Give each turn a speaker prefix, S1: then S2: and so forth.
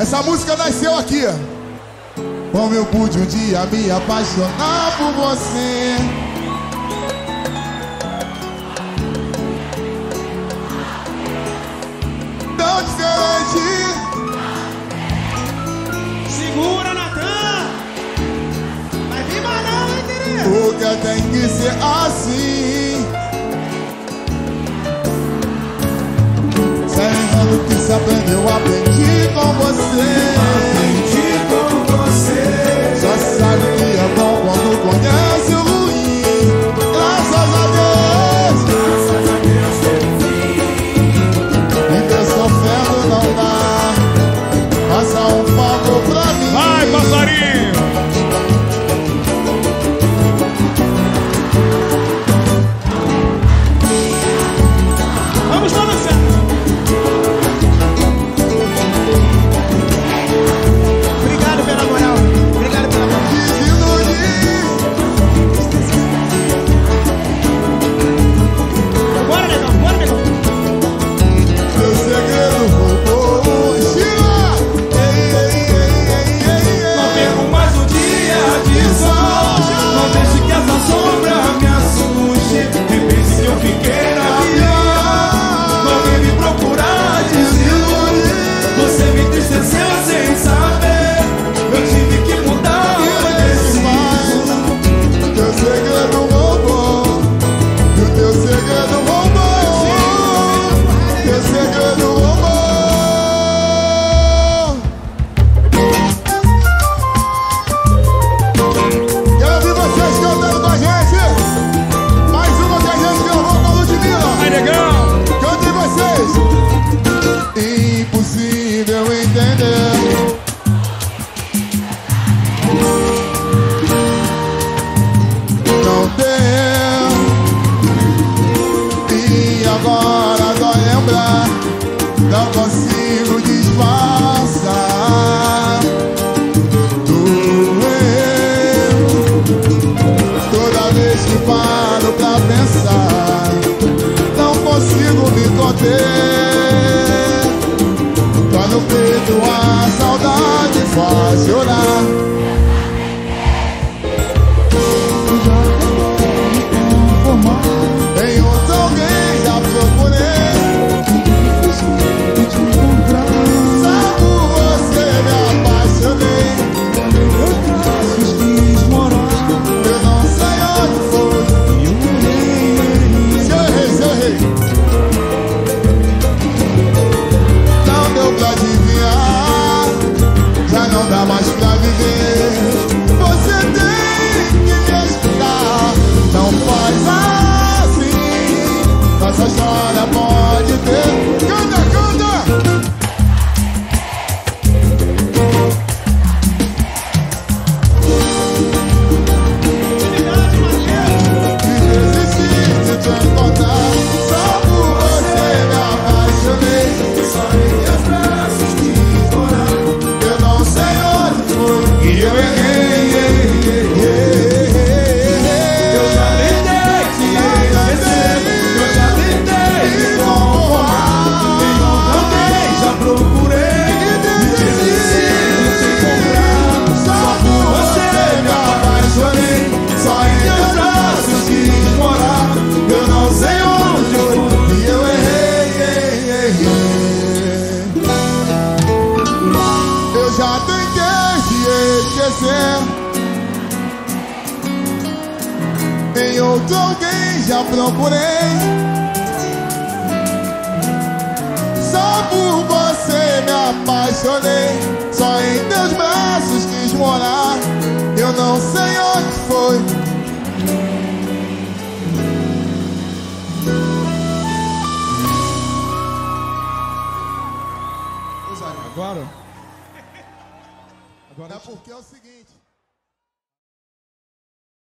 S1: Essa música nasceu aqui. Como eu pude um dia me apaixonar por você. Tão distante.
S2: Segura, Natan. Vai vir mais não, hein, querido?
S1: Porque tem que ser assim.
S2: Yes,
S1: já
S2: tentei te esquecer. Em outro alguém já procurei. Só por você me apaixonei. Só em teus braços quis morar. Eu não sei onde
S1: foi.
S3: agora?
S1: Agora tá, porque é o seguinte,